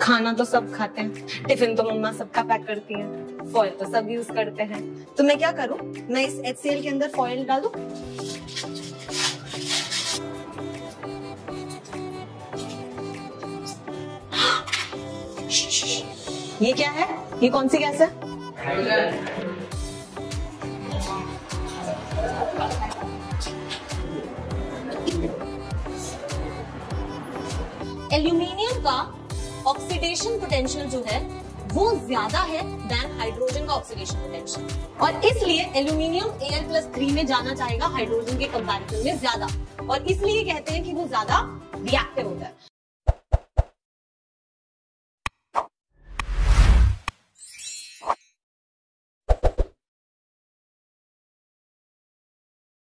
खाना तो सब खाते हैं। टिफ़िन तो मम्मा सबका पैक करती है। फॉइल तो सब यूज़ करते हैं। तो मैं क्या करूँ? मैं इस एच के अंदर फॉइल डालू ये क्या है? ये कौन सी गैस है? एल्यूमिनियम का ऑक्सीडेशन पोटेंशियल जो है, वो ज़्यादा है देन हाइड्रोजन का ऑक्सीडेशन पोटेंशियल और इसलिए एल्यूमिनियम एयर प्लस थ्री में जाना चाहेगा हाइड्रोजन के कंपैरिजन में ज़्यादा. और इसलिए कहते हैं कि वो ज़्यादा रिएक्टिव होता है।